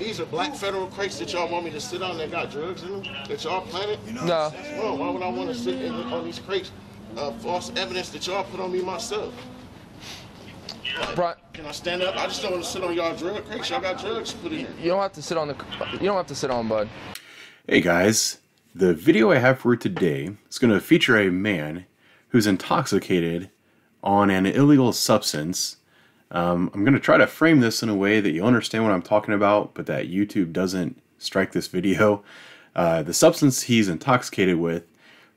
these are black federal crates that y'all want me to sit on that got drugs in them that y'all planted? No. That's wrong. Why would I want to sit in, on these crates of false evidence that y'all put on me myself? Brian, Can I stand up? I just don't want to sit on y'all drug crates. Y'all got drugs put in there. you don't have to sit on the. You don't have to sit on, bud. Hey guys, the video I have for today is going to feature a man who's intoxicated on an illegal substance. Um, I'm going to try to frame this in a way that you understand what I'm talking about, but that YouTube doesn't strike this video. Uh, the substance he's intoxicated with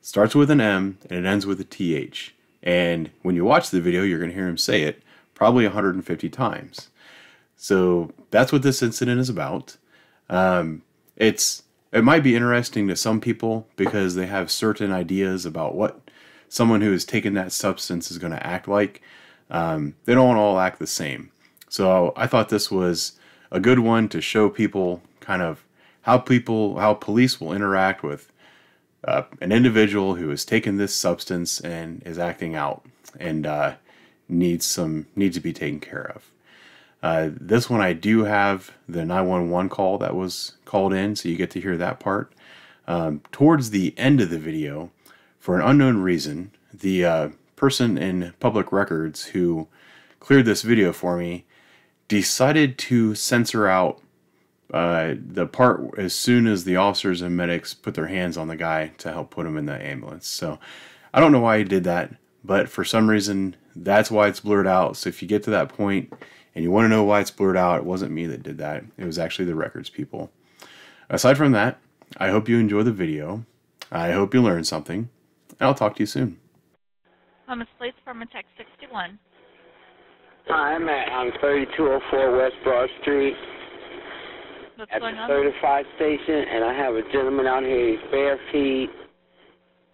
starts with an M and it ends with a TH. And when you watch the video, you're going to hear him say it probably 150 times. So that's what this incident is about. Um, it's it might be interesting to some people because they have certain ideas about what someone who has taken that substance is going to act like. Um, they don't all act the same. So I thought this was a good one to show people kind of how people, how police will interact with uh, an individual who has taken this substance and is acting out and uh, needs some needs to be taken care of. Uh, this one I do have the 911 call that was called in, so you get to hear that part. Um, towards the end of the video, for an unknown reason, the uh, person in public records who cleared this video for me decided to censor out uh, the part as soon as the officers and medics put their hands on the guy to help put him in the ambulance. So I don't know why he did that, but for some reason that's why it's blurred out. So if you get to that point and you want to know why it's blurred out, it wasn't me that did that. It was actually the records people. Aside from that, I hope you enjoy the video. I hope you learned something. And I'll talk to you soon. Columbus Police Department Tech 61. Hi, I'm at um, 3204 West Broad Street What's at the certified station, and I have a gentleman out here. He's bare feet.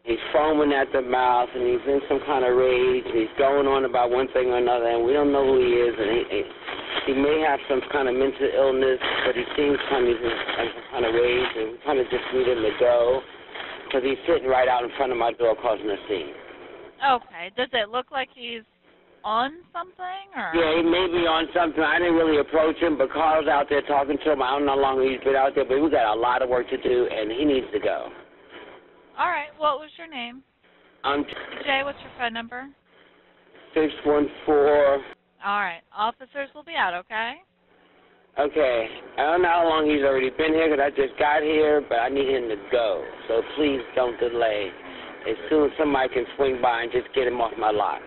He's foaming at the mouth, and he's in some kind of rage. He's going on about one thing or another, and we don't know who he is. And he, he, he may have some kind of mental illness, but he seems kind of in some kind of rage, and we kind of just need him to go because he's sitting right out in front of my door causing a scene. Okay. Does it look like he's on something or? Yeah, he may be on something. I didn't really approach him, but Carl's out there talking to him. I don't know how long he's been out there, but we got a lot of work to do, and he needs to go. All right. What was your name? I'm Jay, what's your phone number? six one four. All right. Officers will be out, okay? Okay, I don't know how long he's already been here because I just got here, but I need him to go. So please don't delay. As soon as somebody can swing by and just get him off my lot.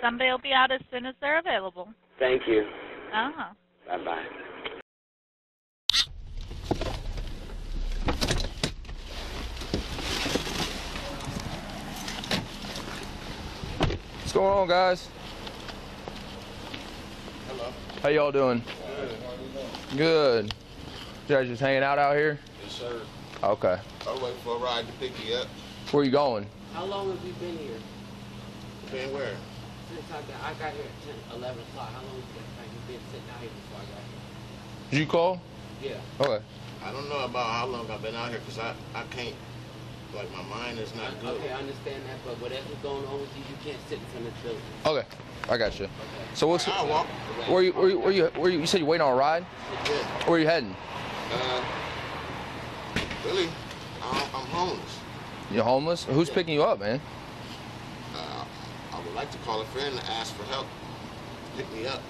Somebody will be out as soon as they're available. Thank you. Uh-huh. Bye bye. What's going on, guys? Hello. How y'all doing? Good. Good. You guys just hanging out out here? Yes, sir. Okay. I'm waiting for a ride to pick you up. Where you going? How long have you been here? Been where? Since I got, I got here at 10, 11 o'clock. How long have you been sitting out here before I got Did you call? Yeah. Okay. I don't know about how long I've been out here because I, I can't, like, my mind is not good. Okay, I understand that, but whatever's going on with you, you can't sit in front of this building. Okay. I got you. Okay. So what's I'll walk. where you where you where you, where you, you said you waiting on a ride? Yeah. Where you heading? Uh, really, I'm, I'm homeless. You homeless? Who's picking you up, man? Uh, I would like to call a friend and ask for help. Pick me up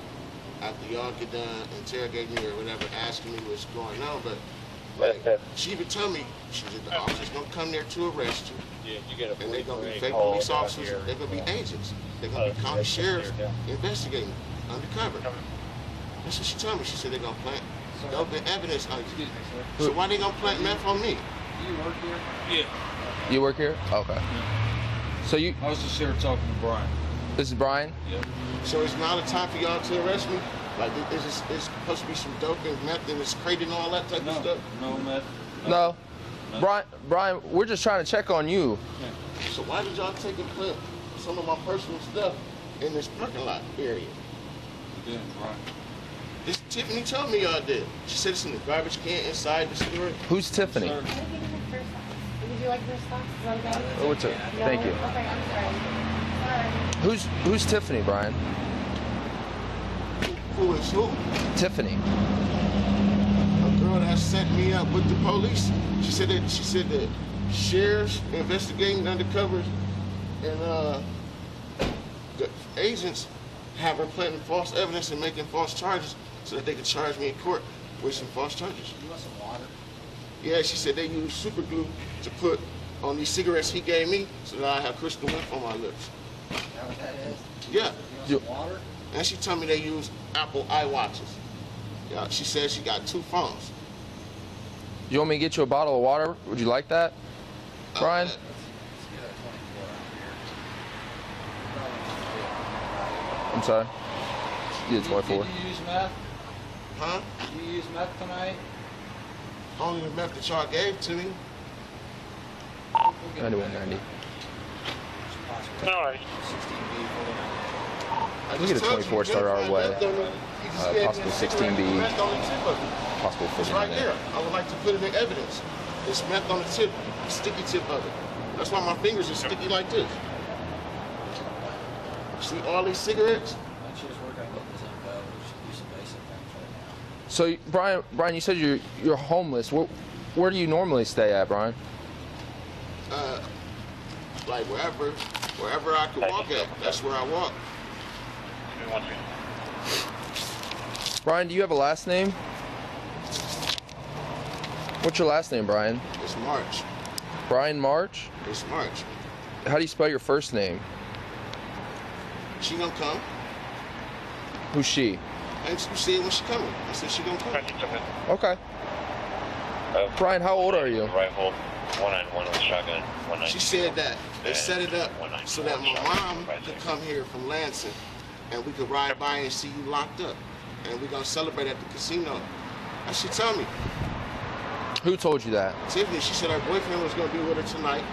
after y'all get done interrogating me or whatever, asking me what's going on. But like, she even told me she said the officer's gonna come there to arrest you, Yeah, you get a and they're gonna be police fake police officers. here. They're gonna be agents. They're gonna uh, be county sheriffs down. investigating undercover. That's what she told me. She said they're gonna plant dope evidence on you. So why they gonna plant meth on me? You work here? Yeah. You work here? Okay. So you I was just here talking to Brian. this is Brian? So it's not a time for y'all to arrest me? Like, is this, it's supposed to be some dope and meth and it's crate and all that type of stuff? no meth. No. No. Brian Brian, we're just trying to check on you. So why did y'all take and put some of my personal stuff in this parking lot area? Yeah, Brian. This Tiffany told me y'all did. She said it's in the garbage can inside the store. Who's Tiffany? Sir. Would you like first class? Is that okay? Oh, what's her? No? Thank you. Okay, I'm sorry. Sorry. Who's who's Tiffany, Brian? Who is who? Tiffany. A girl that set me up with the police. She said that she said that sheriffs investigating undercovers and uh, the agents have her planting false evidence and making false charges so that they could charge me in court with some false charges. You want some water? Yeah, she said they used super glue to put on these cigarettes he gave me so that I have crystal meth on my lips. Is that what that is? Yeah, You want some water? and she told me they use Apple iWatches. Yeah, she said she got two phones. You want me to get you a bottle of water? Would you like that, Brian? Uh, Let's get a 24. I'm sorry. Yeah, 24. Did you use meth? huh? Did you use meth tonight? Only the meth that y'all gave to me. We'll 9190. All right. 16B, I We'll get a told you, 24 you starter better our find way. meth on the- you just Uh, possible 16B. with meth the tip of it. Possible It's fitting right in there. there. I would like to put it in evidence. It's meth on the tip, sticky tip of it. That's why my fingers are sticky like this. See all these cigarettes? Why don't you just work on getting this info? We should do some basic things right now. So, Brian, Brian, you said you're you're homeless. Where, where do you normally stay at, Brian? Uh, like wherever, wherever I can walk at, that's where I walk. Brian, do you have a last name? What's your last name, Brian? It's March. Brian March? It's March. How do you spell your first name? She gonna come. Who's she? And you see when she coming. I said she gonna come. Okay. Brian, how old are you? Rifle, 191 with shotgun, She said that they set it up so that my mom could come here from Lansing and we could ride by and see you locked up. And we're gonna celebrate at the casino. And she told me, Who told you that? Tiffany, she said her boyfriend was gonna be with her tonight.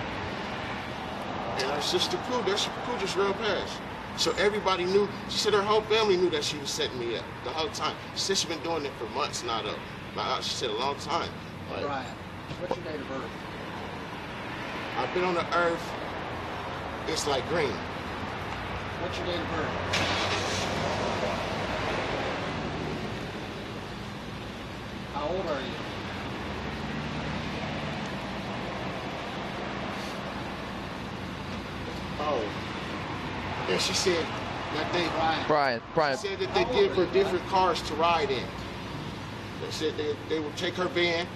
And her sister Pooh, their sister Pooh just real past. So everybody knew, she said her whole family knew that she was setting me up the whole time. She said she been doing it for months now though. Like, she said a long time. Like, Brian, what's your date of birth? I've been on the earth, it's like green. What's your date of birth? How old are you? Oh. And she said that they Brian. Brian, Brian, She said that they give her different cars to ride in. They said they, they would take her van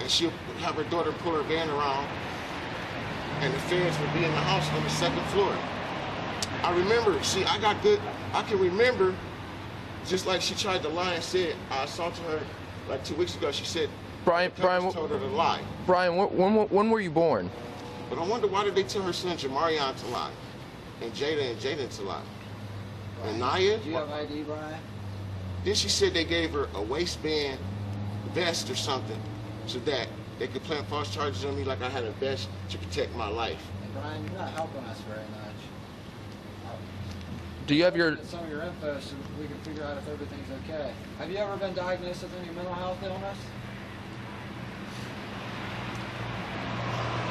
and she'll have her daughter pull her van around and the feds would be in the house on the second floor. I remember, see, I got good, I can remember, just like she tried to lie and said, I assaulted her like two weeks ago, she said, Brian, Brian, told her to lie. Brian, when, when, when were you born? But I wonder why did they tell her son Jamarion to lie? And Jada and Jaden to lie? And Naya? Do you have ID, Brian? Then she said they gave her a waistband vest or something so that they could plant false charges on me like I had a vest to protect my life. And Brian, you're not helping us very much. Do you have your some of your info so we can figure out if everything's okay. Have you ever been diagnosed with any mental health illness?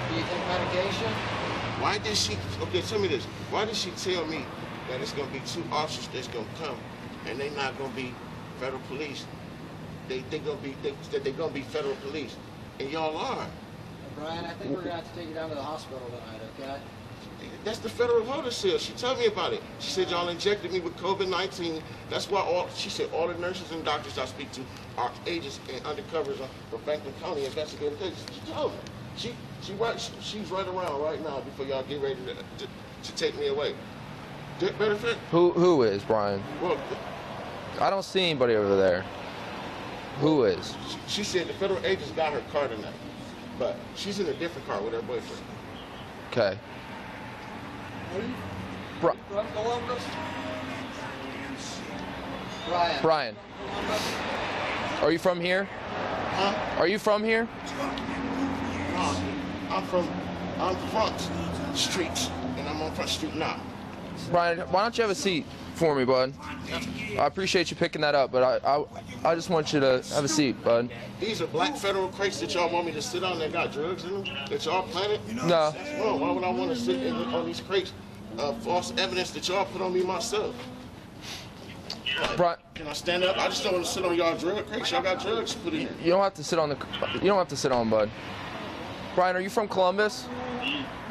Do you take medication? Why did she, okay, tell me this. Why did she tell me that it's gonna be two officers that's gonna come and they're not gonna be federal police? They, they gonna be, they, that they gonna be federal police. And y'all are. Brian, I think we're gonna have to take you down to the hospital tonight, okay? That's the federal hold seal. She told me about it. She said y'all injected me with COVID-19. That's why all she said all the nurses and doctors I speak to are agents and undercovers for Franklin County investigative cases. She told me. She she right she's right around right now before y'all get ready to, to, to take me away. Dick benefit? who who is Brian? Well, I don't see anybody over there. Who is? she, she said the federal agents got her car tonight, but she's in a different car with her boyfriend. Okay. Bri- Brian. Brian, are you from here? Huh? Are you from here? I'm from I'm Front Street, and I'm on Front Street now. Brian, why don't you have a seat for me, bud? I appreciate you picking that up, but I, I, I just want you to have a seat, bud. These are black federal crates that y'all want me to sit on that got drugs in them that y'all planted? No. That's wrong. Why would I want to sit in, on these crates of false evidence that y'all put on me myself? Brian, Can I stand up? I just don't want to sit on y'all drug crates. Y'all got drugs put in here. you don't have to sit on the. You don't have to sit on, bud. Brian, are you from Columbus?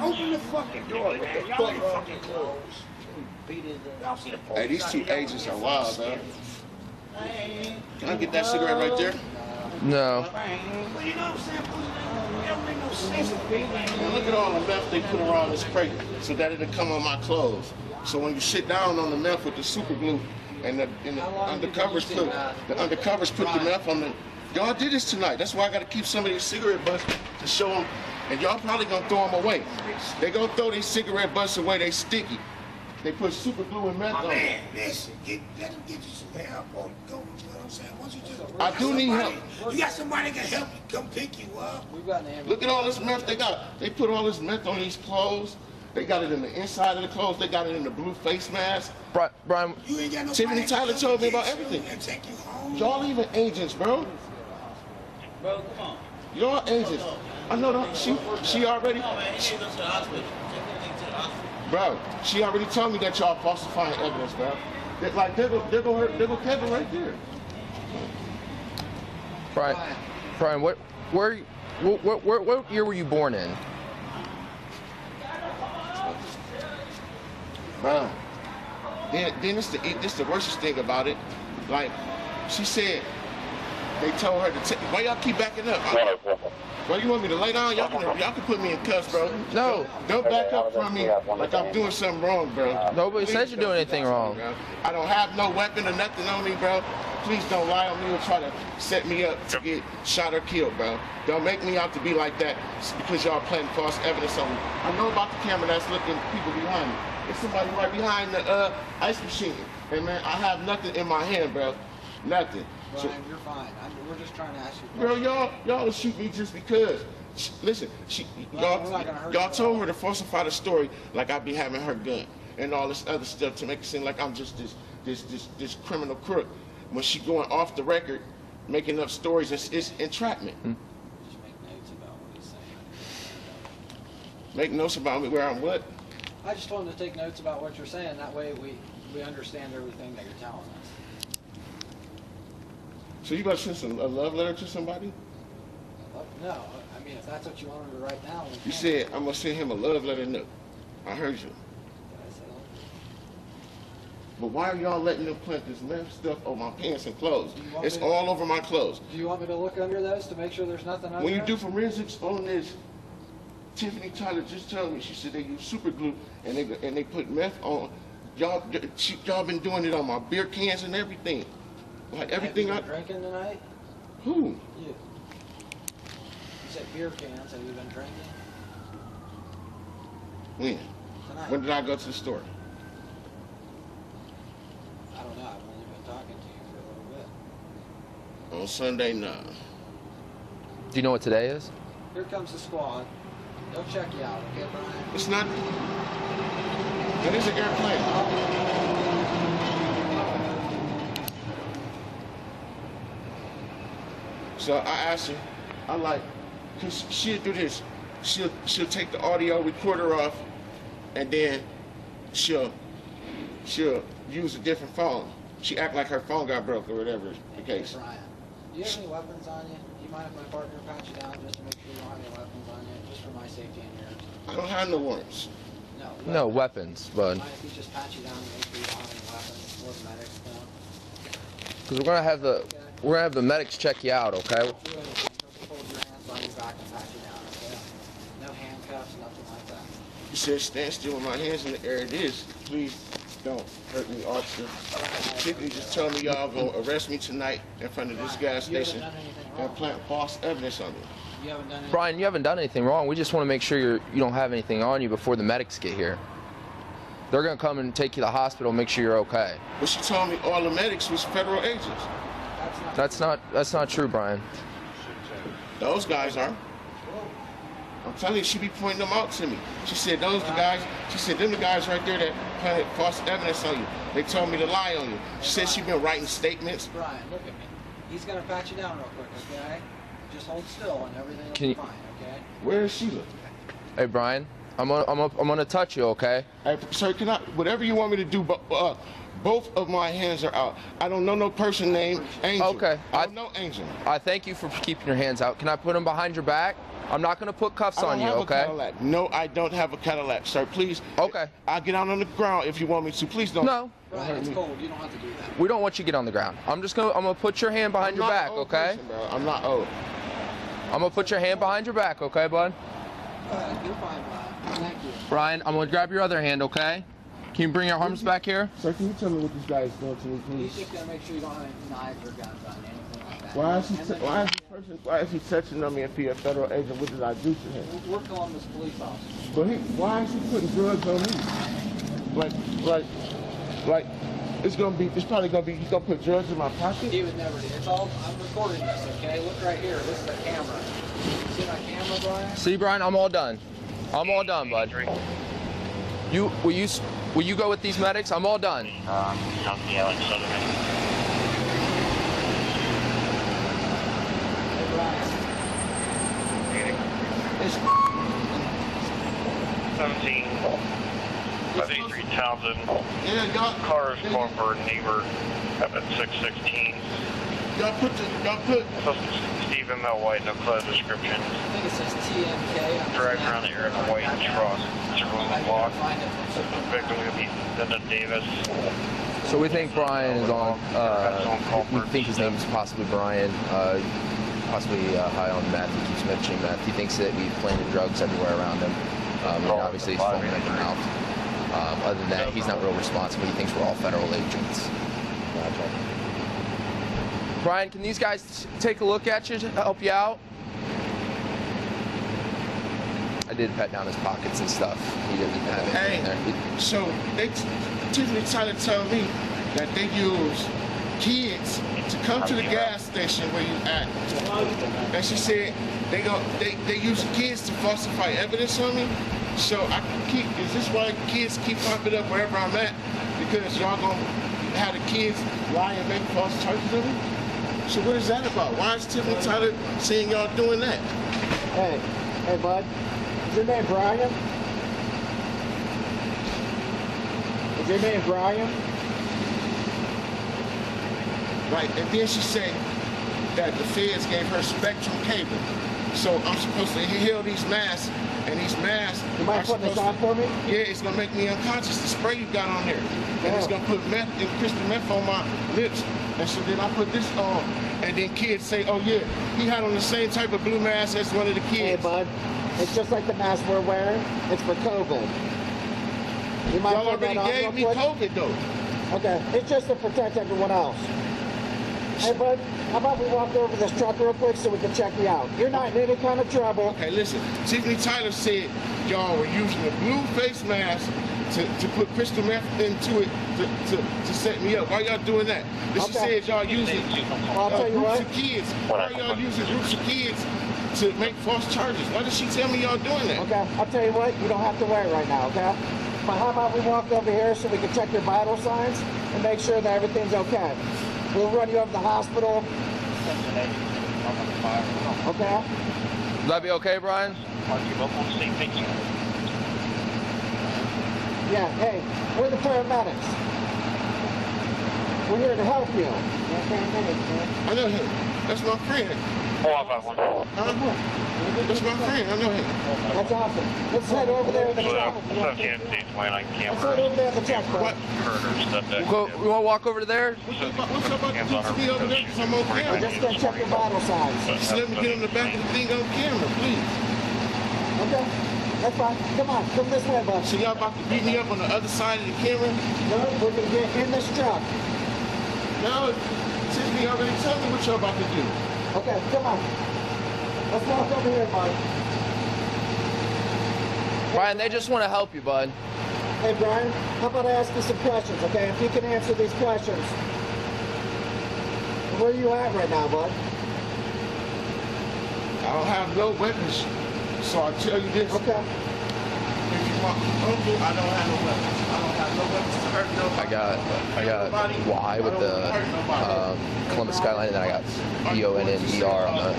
Open the fucking door, man. Y'all ain't fucking closed. Y'all see the Hey, these two agents are wild, though. Can I get that cigarette right there? No. Well, you know what I'm saying? It don't make no sense to look at all the meth they put around this crate so that it'll come on my clothes. So when you sit down on the meth with the super glue and the, and the How long have you been undercovers put uh, the undercovers put the meth on the. Y'all did this tonight. That's why I got to keep some of these cigarette butts to show them. And y'all probably gonna throw them away. They gonna throw these cigarette butts away. They sticky. They put super glue and meth My on them. man, listen, get, let him get you some help or go, you know what I'm saying? Once you just, I you got do need help. You got somebody that can help you come pick you up. We've got an. Look at all this meth they got. They put all this meth on these clothes. They got it in the inside of the clothes. They got it in the blue face mask. Bri- Brian, You ain't got no Tiffany Tyler told me about everything. And take you home. Y'all even agents, bro. Bro, come on. Y'all agents. I know that she she already Bro, she already told me that y'all falsifying evidence, bro. That, like there go there go her there go Kevin right there. Brian, Brian, what, where, what, what, what, what year were you born in? Bro. Then then this the this the worstest thing about it. Like she said they told her to take why y'all keep backing up? Bro, you want me to lay down? Y'all can y'all can put me in cuffs, bro. No. Don't back up from me like I'm doing something wrong, bro. Nobody Please said you're doing anything that me, wrong. bro. I don't have no weapon or nothing on me, bro. Please don't lie on me or try to set me up to get shot or killed, bro. Don't make me out to be like that because y'all planting false evidence on me. I know about the camera that's looking people behind me. It's somebody right behind the uh, ice machine. Hey, man, I have nothing in my hand, bro. Nothing. So, you're fine. I'm, we're just trying to ask you. Bro, y'all, y'all will shoot me just because. Sh- Listen, she, Well, y'all, not gonna hurt y'all told her to falsify the story like I'd be having her gun and all this other stuff to make it seem like I'm just this, this, this, this criminal crook. When she going off the record, making up stories, it's, it's entrapment. Hmm. Just make notes about what he's saying. Make notes about me where I'm what? I just told him to take notes about what you're saying. That way we, we understand everything that you're telling us. So you about to send some, a love letter to somebody? Uh, No, I mean, if that's what you want him to write down. we You can. said I'm gonna send him a love letter. No, I heard you. I that? But why are y'all letting them plant this meth stuff on my pants and clothes? You want It's me to- all over my clothes. Do you want me to look under those to make sure there's nothing under When you do forensics on this, Tiffany Tyler just told me, she said they use super glue and they and they put meth on. Y'all, she, y'all been doing it on my beer cans and everything. Like everything I, Have you been drinking tonight? who? You. You said beer cans. Have you been drinking When? tonight? When did I go to the store? I don't know. I've only been talking to you for a little bit. On Sunday, no. Do you know what today is? Here comes the squad. They'll check you out, okay, Brian? It's not. It is an airplane. Oh. So I asked her, I like, cause she'll do this. She'll she'll take the audio recorder off, and then she'll she'll use a different phone. She act like her phone got broke or whatever the case. Brian, do you have any weapons on you? Do you mind if my partner pats you down just to make sure you don't have any weapons on you, just for my safety and yours? I don't have no warrants. No. No weapons. weapons, bud. Mind if we just pat you down and make sure you don't have any weapons? More the medics know. Because we're gonna have the we're gonna have the medics check you out, okay? Do anything. Just hold your hands on your back and pat you? No handcuffs, nothing like that. You said stand still with my hands in the air. It is. Please don't hurt me, officer. Tiffany just told me y'all gonna arrest me tonight in front of this gas station done anything and plant false evidence on me. You done. Brian, you haven't done anything wrong. We just want to make sure you're you don't have anything on you before the medics get here. They're gonna come and take you to the hospital, make sure you're okay. But she told me all the medics was federal agents. That's not. That's not true, Brian. Those guys are. I'm telling you, she be pointing them out to me. She said, those the guys, she said, them the guys right there that planted false evidence on you. They told me to lie on you. She said she been writing statements. Brian, look at me. He's gonna pat you down real quick, okay? Just hold still and everything will Can be you- fine, okay? Where is Sheila? Hey, Brian, I'm gonna, I'm gonna, I'm gonna touch you, okay? Hey, sir, can I, whatever you want me to do, but uh, both of my hands are out. I don't know no person named Angel. Okay, I I- don't know Angel. I thank you for keeping your hands out. Can I put them behind your back? I'm not gonna put cuffs I don't on you, have a okay? Cadillac. No, I don't have a Cadillac, sir. Please. Okay. I'll get out on the ground if you want me to. Please don't. No, Brian, it's cold. You don't have to do that. we don't want you to get on the ground. I'm just gonna, I'm gonna put your hand behind I'm your not back, old okay? person, bro. I'm not old. I'm gonna put your hand behind your back, okay, bud? You're fine, Brian. Thank you. Brian, I'm gonna grab your other hand, okay? Can you bring your arms back here? Sir, can you tell me what this guy is doing to me, He's please? just gonna make sure you don't have any knives or guns on you, anything like that. Why is he? T- why is this person? Why is he touching on me if he a federal agent? What did I do to him? We're Columbus police officers. But he, why is he putting drugs on me? Like, like, like, it's gonna be. It's probably gonna be. He's gonna put drugs in my pocket. He would never do. It's all. I'm recording this. Okay, look right here. This is a camera. See camera, Brian? See, Brian, I'm all done. I'm all done, bud. You, will you, will you go with these medics? I'm all done. Um, South Alex Sutherland. Hey, Brian. It's, 17, 53 Townsend. yeah, y'all. Cars going for a neighbor up at 616. Y'all put the. Y'all put. Stephen Mel White, no clear description. I think it says TMK. on this Driving map. around the area in a white truck. It's a I block. find it from The some- victim will be Linda Davis. So we think Brian is on, uh, we think his name is possibly Brian, uh, possibly uh, high on meth. He keeps mentioning meth. He thinks that we've planted drugs everywhere around him. Um, and obviously he's foaming at the mouth. Um, other than that, he's not real responsible. He thinks we're all federal agents. Brian, can these guys t- take a look at you to help you out? I did pat down his pockets and stuff. He didn't have anything in there. Hey, so they Tiffany Tyler tell me that they use kids to come to the gas station where you at. And she said they go they, they use kids to falsify evidence on me. So I keep is this why kids keep popping up wherever I'm at? Because y'all gonna have the kids lie and make false charges of me? So what is that about? Why is Tiffany Tyler saying y'all doing that? Hey, hey, bud. Is your name Brian? Is your name Brian? Right, and then she said that the feds gave her spectrum cable. So I'm supposed to inhale these masks, and these masks You mind putting this on for me? yeah, it's gonna make me unconscious. The spray you got on there, and it's gonna put meth and crystal meth on my lips. And so then I put this on, and then kids say, "Oh yeah, he had on the same type of blue mask as one of the kids. Hey, bud. It's just like the mask we're wearing. It's for COVID. You mind Y'all already gave me quick? COVID though. Okay, it's just to protect everyone else. Hey, bud, how about we walk over this truck real quick so we can check you out? You're not in any kind of trouble. Okay, listen. Tiffany Tyler said y'all were using a blue face mask to, to put crystal meth into it to, to, to set me up. Why y'all doing that? Then she Okay. said y'all using I'll uh, tell you groups of kids. Why y'all using groups of kids to make false charges? Why did she tell me y'all doing that? Okay, I'll tell you what, you don't have to wear it right now, okay? But how about we walk over here so we can check your vital signs and make sure that everything's okay? We'll run you over to the hospital, okay? Will that be okay, Brian? Yeah, hey, we're the paramedics. We're here to help you. I know him. That's my friend. Hold on, about one. Huh? That's my friend. I know him. That's awesome. Let's head over there in the So, truck. so can't see when I Let's head over there in the truck, bro. What? Murders that that. We'll go, we want to walk over to there? What's up about, what's up about the to me over there? Because I'm on We're camera. just gonna check your vital signs. Just let me get on the back of the thing on camera, please. Okay? That's fine. Come on, come this way, bud. So y'all about to beat me up on the other side of the camera? No, we're gonna get in this truck. No, Tiffany already told me what y'all about to do. Okay, come on. Let's walk over here, bud. Brian, they just want to help you, bud. Hey, Brian, how about I ask you some questions, okay? If you can answer these questions. Where are you at right now, bud? I don't have no weapons. So I'll tell you this. Okay. If you my uncle, I don't have no weapons. I don't have no weapons to hurt nobody. I got I got Y with the um, Columbus skyline, and then I got E O N N E R on the.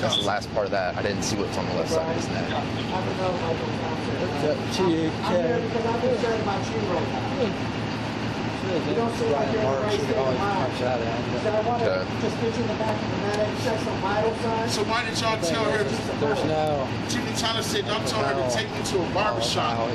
That's the last part of that. I didn't see what's on the left side of his neck. I'm here because I'm concerned about you right don't seem like you're in the right state of mind. So I want to Okay. just get you in the back of the medic, check some vital signs. So why did y'all tell her? There's no. Jimmy Tyler said y'all told her to take me to a barber shop oh,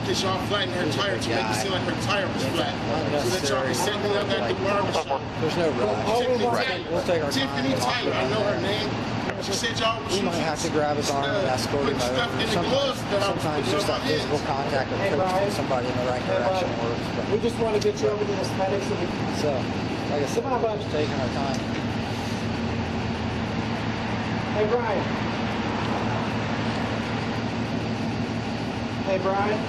because y'all flattened her tire to make it seem like her tire was flat. So that y'all can set me up at the barber shop. There's no rush. Tiffany Right. Taylor. We'll take our Tiffany. Tyler, I know her name. She said y'all We might have to grab his arm and escort him put over. the gloves Sometimes, sometimes just that physical contact of Hey, coaching somebody in the right direction bud. works. But, We just want to get you over to this medic so we can. so, like I said, Come we're just taking our time. Hey, Brian. Hey, Brian.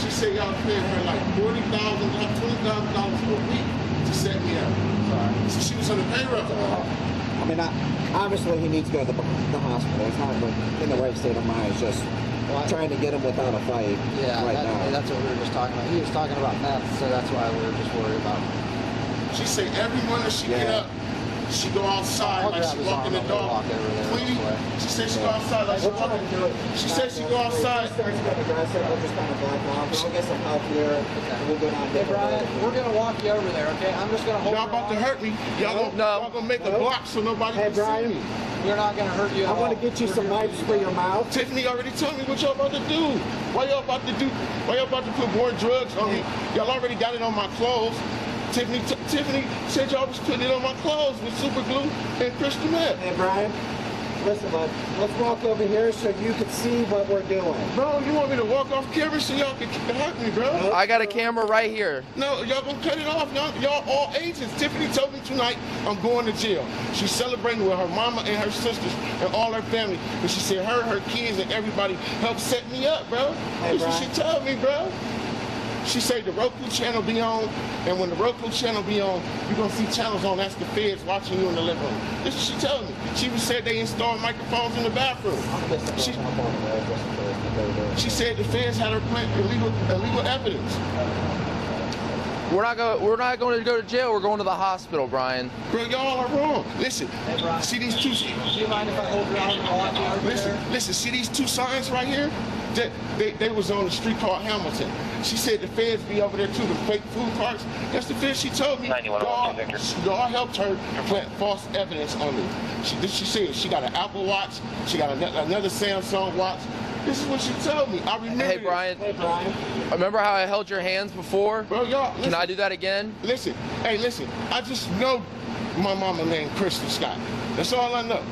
She said y'all paying her like forty thousand, like twenty thousand dollars a week to set me up. So she was on the payroll. I mean, I, obviously he needs to go to the, the hospital. He's not in the right state of mind. It's just Well, I- trying to get him without a fight Yeah, right that, now. that's what we were just talking about. He was talking about meth, so that's why we were just worried about. She said every morning she get up, she go outside like she his walking the and dog. walk over there Clean. She said she go outside like she We'll try walking. to do. She said she go outside. If he starts getting aggressive, we'll just kind of back off. We'll get some help here. and We'll go down Hey, different Brian, roads. we're gonna walk you over there, okay? I'm just gonna hold. Y'all about to hurt me. Y'all gonna, No. y'all gonna make a block so nobody Hey, can see Brian. me. We're not gonna hurt you. I at want to get you some wipes for your mouth. Tiffany already told me what y'all about to do. Why y'all about to do? Why y'all about to put more drugs on me? Y'all already got it on my clothes. Tiffany, t- Tiffany said y'all was putting it on my clothes with super glue and crystal meth. Hey, Brian. Listen, bud. Let's walk over here so you can see what we're doing. Bro, you want me to walk off camera so y'all can hurt me, bro? I got a camera right here. No, y'all gonna cut it off. Y'all, y'all all agents. Tiffany told me tonight I'm going to jail. She's celebrating with her mama and her sisters and all her family. But she said her, her kids, and everybody helped set me up, bro. Hey, That's what she told me, bro. She said the Roku channel be on, and when the Roku channel be on, you're gonna see channels on. That's the feds watching you in the living room. This is what she told me. She even said they installed microphones in the bathroom. She, she said the feds had her plant illegal illegal evidence. We're not going. We're not going to go to jail. We're going to the hospital, Brian. Bro, y'all are wrong. Listen, see these two. Do you mind if I hold your arm and walk you over Listen, there? listen. See these two signs right here? They, they, they was on the street called Hamilton. She said the feds be over there too. The fake food carts. That's the feds. She told me. 91 Y'all, y'all helped her plant false evidence on me. She, this she said she got an Apple Watch. She got ano- another Samsung watch. This is what she told me. I remember. Hey, this. Brian. Hey, Brian. Remember how I held your hands before? Bro, y'all. Can. I do that again? Listen, hey, listen. I just know my mama named Crystal Scott. That's all I know.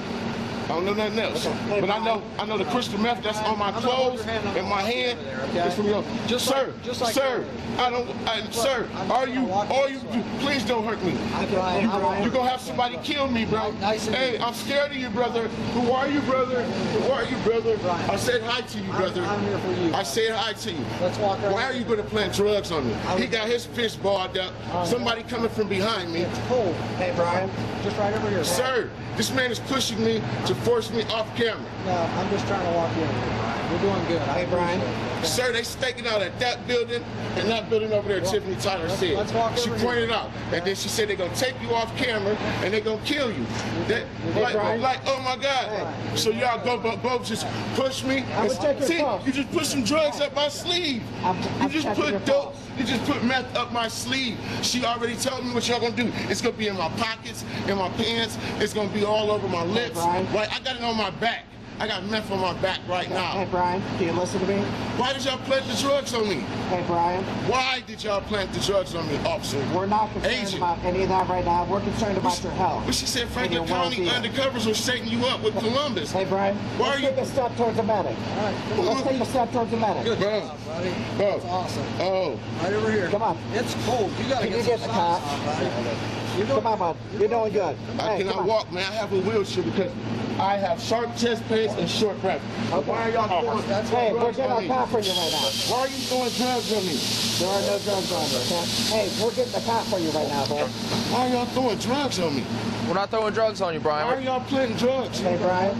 I don't know nothing else. But I know, I know the crystal meth that's on my I'm gonna hold clothes your hand, I'm and my hand. over there, okay? It's from your, Just sir, just like sir. I don't, I, sir. Are you, are you? Please don't hurt me. You, you're gonna have somebody kill me, bro. Hey. I'm scared of you, brother. Who are you, brother? Who are you, brother? I said hi to you, brother. I'm here for you. I said hi to you. Let's walk Why are you gonna plant drugs on me? He got his fist balled up. Somebody coming from behind me. It's cold. Hey, Brian. Just right over here. Sir, this man is pushing me to force me off camera. No, I'm just trying to walk you over here, Brian. We're doing good. I Hey, Brian. Appreciate it, okay? Sir, they staking out at that building and that building over there, Tiffany Tyler let's- said. let's walk she pointed here. out. And then she said they're gonna take you off camera and they're gonna kill you. That, like, like, oh my God. So y'all go bo- both just push me. I would and- check See, you just put some drugs up my sleeve. I'm- you I'm just put dope. You just put meth up my sleeve. She already told me what y'all gonna do. It's gonna be in my pockets, in my pants. It's gonna be all over my lips. Brian. Like I got it on my back. I got meth on my back right now. Hey, now. Brian. Can you listen to me? Why did y'all plant the drugs on me? Hey, Brian. Why did y'all plant the drugs on me, officer? We're not concerned Agent. about any of that right now. We're concerned about your health. But she said and Franklin County well-being. undercovers were setting you up with Columbus. Hey, Brian. Why let's are you- take a step towards the medic. All right, come. Let's take a step towards the medic. Good Bro. job, buddy. Bro. That's awesome. Oh, Right over here. Come on. It's cold. You gotta Can get some the socks cop? on, buddy. You're doing, Come on, bud. You're doing good. I Hey, cannot walk, man. I have a wheelchair because I have sharp chest pains and short breath. Okay. Why are y'all uh-huh. doing throwing That's Hey, we're drugs getting on our me? cop for you right now. Why are you throwing drugs on me? There are no drugs on you, okay? Hey, we're getting the cop for you right now, boy. Why are y'all throwing drugs on me? We're not throwing drugs on you, Brian. Why are y'all planting drugs? Hey, Brian.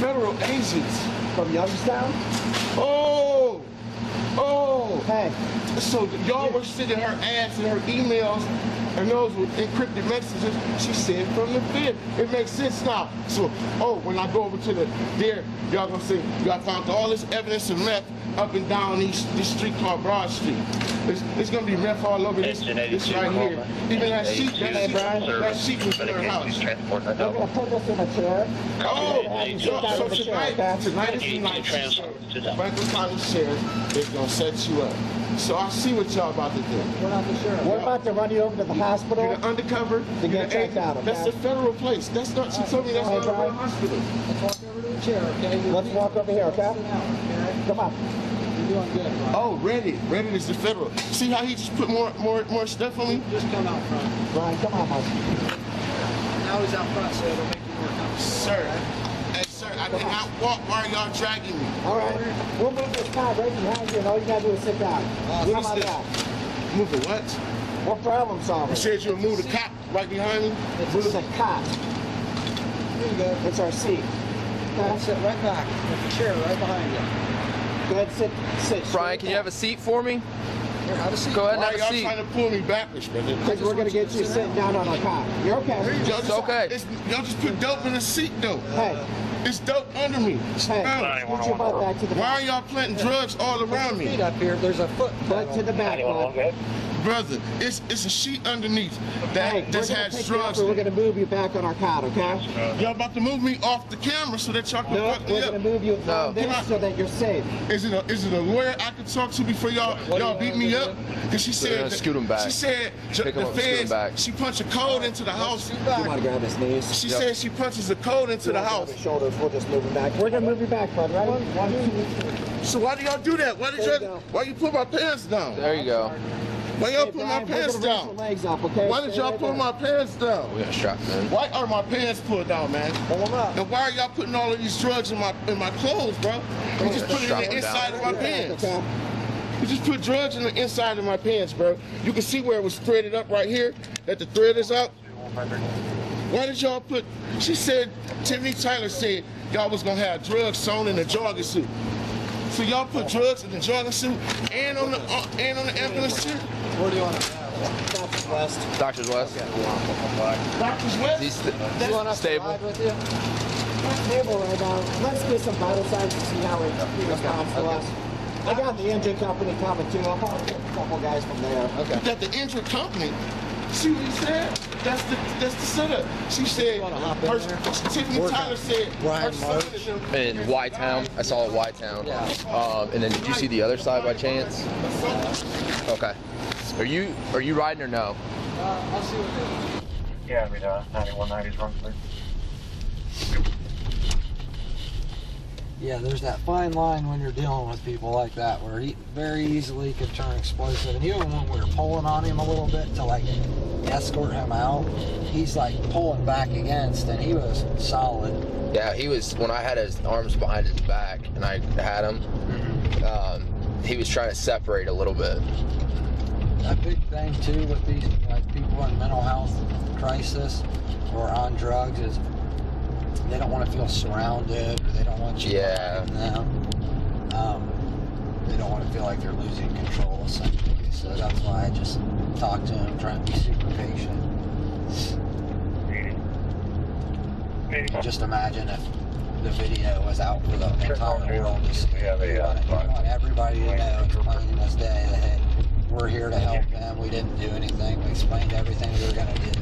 federal agents. From Youngstown? Oh. Hey. So y'all were sending her ads and her emails, and those were encrypted messages. She said from the Fed. It makes sense now. So, oh, when I go over to the there, y'all gonna say y'all found all this evidence of meth up and down these this street called Broad Street. It's, it's gonna be meth all over this, this right here. Even that sheet, that sheet, that sheet was in her house. We're gonna put this in a chair. Oh, And so, sit down so in the chair, tonight, okay? tonight is the night she said Franklin County Sheriff is gonna set you up. So I see what y'all about to do. We're not the sheriff. We're about to run you over to the hospital. You're the undercover. To you're get the checked agent. out, okay? That's the federal place. That's not. She told me that's not a real hospital. Let's walk over to the chair, okay? Let's walk over here, okay? Come on. You're doing good, Brian. Oh, Reddit. Reddit is the federal. See how he just put more, more, more stuff on me? Just come out front. Brian, come on, Mike. Now he's out front, so it'll make you more comfortable. Sir. Hey, sir, I cannot walk while y'all dragging me. All right. We'll move this car right behind you, and all you gotta do is sit down. What Come is on down. Move the what? What problem You solving? said you'll move the cop right behind me? It's a cop. Here you go. It's our seat. Okay, sit right back. With the chair right behind you. Go ahead, sit, sit. Brian, can you have a seat for me? Here, have a seat. Go ahead and Why have a seat. y'all trying to pull me backwards, brother? Because we're gonna get you sitting down on our cot. You're okay. Y'all just, okay. it's- Y'all just put dope in the seat, though. Hey, It's dope under me. hey, Hey, put your back to the Why are y'all planting drugs all around me? Feet up here. There's a foot. Butt to the back, bud. Brother, it's it's a sheet underneath that we're that gonna has pick you up drugs. and we're gonna move you back on our cot, okay? Y'all about to move me off the camera so that y'all can No, fuck me we're up. gonna move you No. on this so that you're safe. Is it a is it a lawyer I can talk to before y'all y'all beat me up? Cause she They're said gonna that- scoot 'em back. She said ju- Pick 'em the up and scoot 'em feds. back. She punched a code into the house. You wanna grab his knees? She Yep. said she punches a code into the house. Shoulders, we'll just move him back. We're gonna move you back, bud, right? One, two, three. So why do y'all do that? Why did There you y'all go. why you put my pants down? There you go. Why y'all Hey, put my Brian, we're pants gonna raise your down? legs up, okay? Why did y'all right pull my pants down? We got strapped in. Why are my pants pulled down, man? Pull them up. And why are y'all putting all of these drugs in my in my clothes, bro? You just put it in Strap the 'em inside down. of my pants. You just put drugs in the inside of my pants, bro. You can see where it was threaded up right here, that the thread is up. Why did y'all put? She said Tiffany Tyler said y'all was gonna have drugs sewn in a jogging suit. So y'all put drugs in the jogging suit and on the uh, and on the ambulance chair. Where do you want to Dr. West. Doctor's West. Doctor's West. He's st- Do you want us stable. ride with you? Stable right now. Let's get some vital signs to see how he he responds to us. I got the engine company coming too. I'll probably get a couple guys from there. Okay. You got the engine company. See what he said? That's the that's the setup. She said wanna in her. Tiffany Work Tyler said Brian her son March. is in- In Y Town. I saw it Y Town. Yeah. Um, and then did you see the other side by chance? Okay. Are you are you riding or no? Uh, I'll see what they Yeah, I mean, uh, 9190's run clear. Yeah, there's that fine line when you're dealing with people like that where he very easily could turn explosive. And even when we were pulling on him a little bit to like escort him out, he's like pulling back against and he was solid. Yeah, he was when I had his arms behind his back and I had him. Um, he was trying to separate a little bit. A big thing too with these like people in mental health crisis or on drugs is they don't want to feel surrounded or they don't want you Yeah. behind them. Um, they don't want to feel like they're losing control essentially. So that's why I just talk to them, trying to be super patient. Just imagine if the video was out for the entire world to see. Yeah, they, uh, want, want everybody to know, explain this day that hey, we're here to help them. We didn't do anything. We explained everything we were going to do.